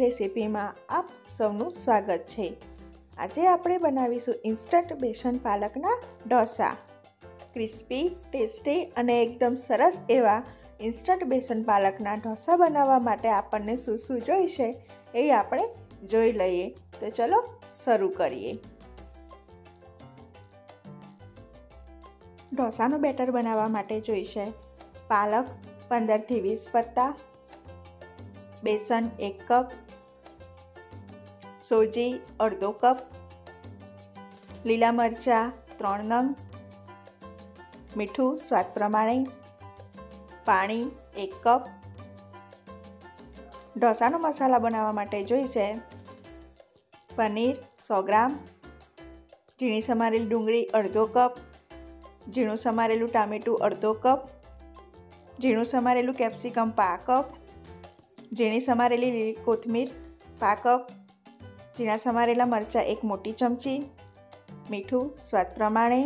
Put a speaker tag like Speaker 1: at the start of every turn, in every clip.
Speaker 1: રેસીપીમાં આપ સૌનું સ્વાગત છે. આજે આપણે બનાવીશું ઇન્સ્ટન્ટ બેસન પાલકના ઢોસા. ક્રિસ્પી, ટેસ્ટી અને એકદમ સરસ એવા ઇન્સ્ટન્ટ બેસન પાલકના ઢોસા બનાવવા માટે આપણને શું શું જોઈશે એ આપણે જોઈ લઈએ. તો ચલો શરૂ કરીએ. ઢોસાનું બેટર બનાવવા માટે જોઈશે પાલક પંદરથી વીસ પત્તા બેસન એક કપ સોજી, અડધો કપ લીલા મરચાં, ત્રણ નંગ મીઠું સ્વાદ પ્રમાણે, પાણી એક કપ. ઢોસાનો મસાલા બનાવવા માટે જોઈશે પનીર સો ગ્રામ, ઝીણી સમારેલી ડુંગળી અડધો કપ, ઝીણું સમારેલું ટામેટું અડધો કપ, ઝીણું સમારેલું કેપ્સિકમ પા કપ, ઝીણી સમારેલી લીલી કોથમીર પા કપ ઝીણા સમારેલા મરચાં, એક મોટી ચમચી, મીઠું, સ્વાદ પ્રમાણે,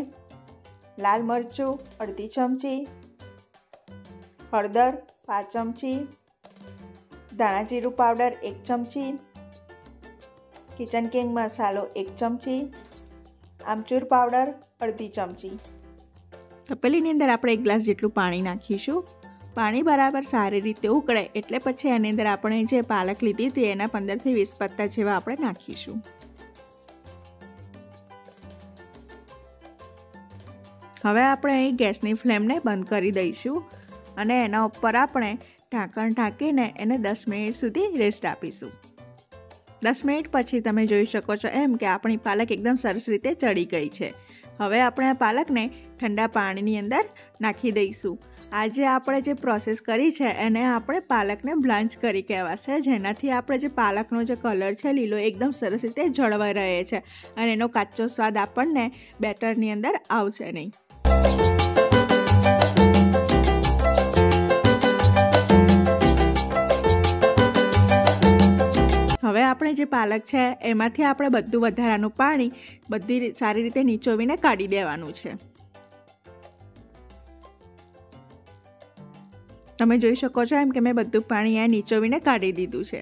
Speaker 1: લાલ મરચું, અડધી ચમચી, હળદર, પાંચ ચમચી, ધાણા જીરું પાવડર, એક ચમચી, કિચન કિંગ મસાલો, એક ચમચી, આમચૂર પાવડર, અડધી ચમચી. તપેલીની અંદર આપણે એક ગ્લાસ જેટલું પાણી નાખીશું. પાણી બરાબર સારી રીતે ઉકળે એટલે પછી એની અંદર આપણે જે પાલક લીધી હતી એના પંદરથી વીસ પત્તા જેવા આપણે નાખીશું. હવે આપણે અહીં ગેસની ફ્લેમને બંધ કરી દઈશું અને એના ઉપર આપણે ઢાંકણ ઢાંકીને એને દસ મિનિટ સુધી રેસ્ટ આપીશું. દસ મિનિટ પછી તમે જોઈ શકો છો એમ કે આપણી પાલક એકદમ સરસ રીતે ચડી ગઈ છે. હવે આપણે આ પાલકને ઠંડા પાણીની અંદર નાખી દઈશું. આજે આપણે જે પ્રોસેસ કરી છે, એને આપણે પાલકને બ્લાન્ચ કરી કહેવાશે, જેનાથી આપણે જે પાલકનો જે કલર છે, લીલો એકદમ સરસ રીતે જળવાઈ રહે છે અને એનો કાચો સ્વાદ આપણને બેટરની અંદર આવશે નહીં. હવે આપણે જે પાલક છે, એમાંથી આપણે બધું વધારાનું પાણી બધી સારી રીતે નીચોવીને કાઢી દેવાનું છે. તમે જોઈ શકો છો એમ કે મેં બધું પાણી અહીંયા નીચોવીને કાઢી દીધું છે.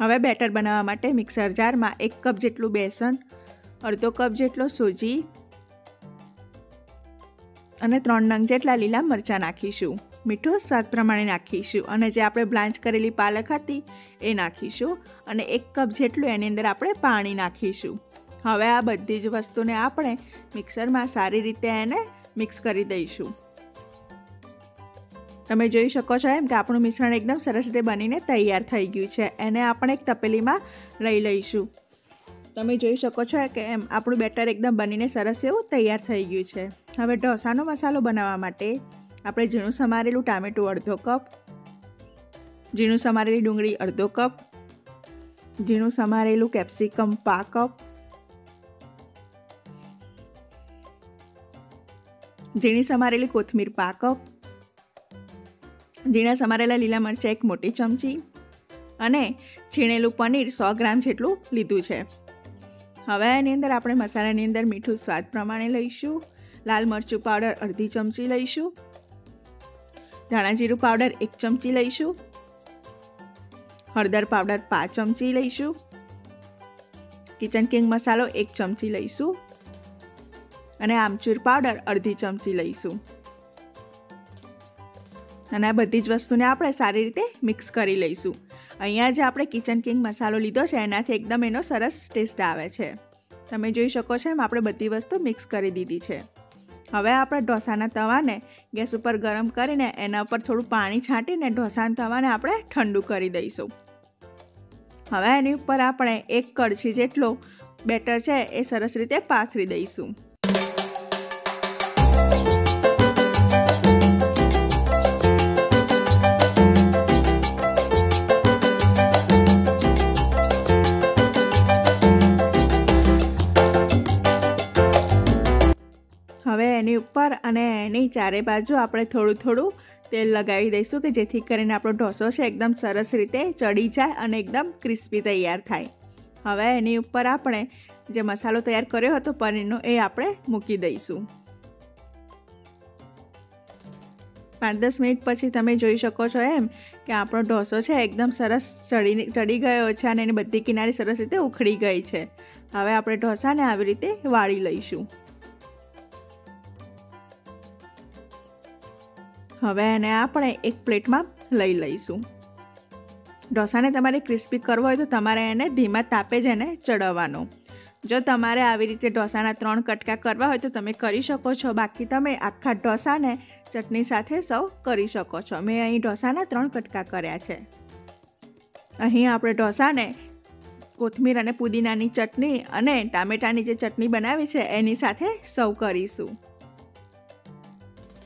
Speaker 1: હવે બેટર બનાવવા માટે મિક્સર જારમાં એક કપ જેટલું બેસન, અડધો કપ જેટલો સૂજી અને ત્રણ નંગ જેટલા લીલા મરચાં નાખીશું. મીઠું સ્વાદ પ્રમાણે નાખીશું અને જે આપણે બ્લાન્ચ કરેલી પાલક હતી એ નાખીશું અને એક કપ જેટલું એની અંદર આપણે પાણી નાખીશું. હવે આ બધી જ વસ્તુને આપણે મિક્સરમાં સારી રીતે એને મિક્સ કરી દઈશું. તમે જોઈ શકો છો એમ કે આપણું મિશ્રણ એકદમ સરસ રીતે બનીને તૈયાર થઈ ગયું છે. એને આપણે એક તપેલીમાં લઈ લઈશું. તમે જોઈ શકો છો કે એમ આપણું બેટર એકદમ બનીને સરસ એવું તૈયાર થઈ ગયું છે. હવે ઢોસાનો મસાલો બનાવવા માટે આપણે ઝીણું સમારેલું ટામેટું અડધો કપ, ઝીણું સમારેલી ડુંગળી અડધો કપ, ઝીણું સમારેલું કેપ્સિકમ પા કપ, ઝીણી સમારેલી કોથમીર પા કપ ઝીણા સમારેલા લીલા મરચાં એક મોટી ચમચી અને છીણેલું પનીર સો ગ્રામ જેટલું લીધું છે. હવે એની અંદર આપણે મસાલાની અંદર મીઠું સ્વાદ પ્રમાણે લઈશું, લાલ મરચું પાવડર અડધી ચમચી લઈશું, ધાણા જીરું પાવડર એક ચમચી લઈશું, હળદર પાવડર પાંચ ચમચી લઈશું, કિચન કિંગ મસાલો એક ચમચી લઈશું અને આમચૂર પાવડર અડધી ચમચી લઈશું. અને આ બધી જ વસ્તુને આપણે સારી રીતે મિક્સ કરી લઈશું. અહીંયા જે આપણે કિચન કિંગ મસાલો લીધો છે, એનાથી એકદમ એનો સરસ ટેસ્ટ આવે છે. તમે જોઈ શકો છો એમ આપણે બધી વસ્તુ મિક્સ કરી દીધી છે. હવે આપણે ઢોસાના તવાને ગેસ ઉપર ગરમ કરીને એના ઉપર થોડું પાણી છાંટીને ઢોસાના તવાને આપણે ઠંડુ કરી દઈશું. હવે એની ઉપર આપણે એક કડછી જેટલો બેટર છે એ સરસ રીતે પાથરી દઈશું. ઉપર અને એની ચારે બાજુ આપણે થોડું થોડું તેલ લગાવી દઈશું કે જેથી કરીને આપણો ઢોસો છે એકદમ સરસ રીતે ચડી જાય અને એકદમ ક્રિસ્પી તૈયાર થાય. હવે એની ઉપર આપણે જે મસાલો તૈયાર કર્યો હતો પનીરનો એ આપણે મૂકી દઈશું. પાંચ દસ મિનિટ પછી તમે જોઈ શકો છો એમ કે આપણો ઢોસો છે એકદમ સરસ ચડીને ચડી ગયો છે અને એની બધી કિનારી સરસ રીતે ઉખડી ગઈ છે. હવે આપણે ઢોસાને આવી રીતે વાળી લઈશું. હવે એને આપણે એક પ્લેટમાં લઈ લઈશું. ઢોસાને તમારે ક્રિસ્પી કરવો હોય તો તમારે એને ધીમા તાપે જ એને ચડવવાનો. જો તમારે આવી રીતે ઢોસાના ત્રણ કટકા કરવા હોય તો તમે કરી શકો છો. બાકી તમે આખા ઢોસાને ચટણી સાથે સર્વ કરી શકો છો. મેં અહીં ઢોસાના ત્રણ કટકા કર્યા છે. અહીં આપણે ઢોસાને કોથમીર અને પુદીનાની ચટણી અને ટામેટાની જે ચટણી બનાવી છે, એની સાથે સર્વ કરીશું.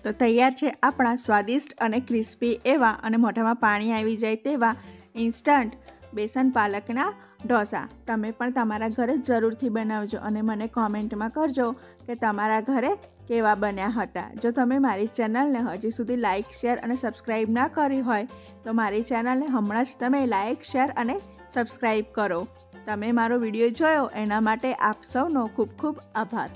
Speaker 1: તો તૈયાર છે આપણા સ્વાદિષ્ટ અને ક્રિસ્પી એવા અને મોઢામાં પાણી આવી જાય તેવા ઇન્સ્ટન્ટ બેસન પાલકના ઢોસા. તમે પણ તમારા ઘરે જરૂરથી બનાવજો અને મને કોમેન્ટમાં કરજો કે તમારા ઘરે કેવા બન્યા હતા. જો તમે મારી ચેનલને હજી સુધી લાઇક શેર અને સબસ્ક્રાઈબ ના કરી હોય, તો મારી ચેનલને હમણાં જ તમે લાઇક શેર અને સબસ્ક્રાઈબ કરો. તમે મારો વીડિયો જોયો, એના માટે આપ સૌનો ખૂબ ખૂબ આભાર.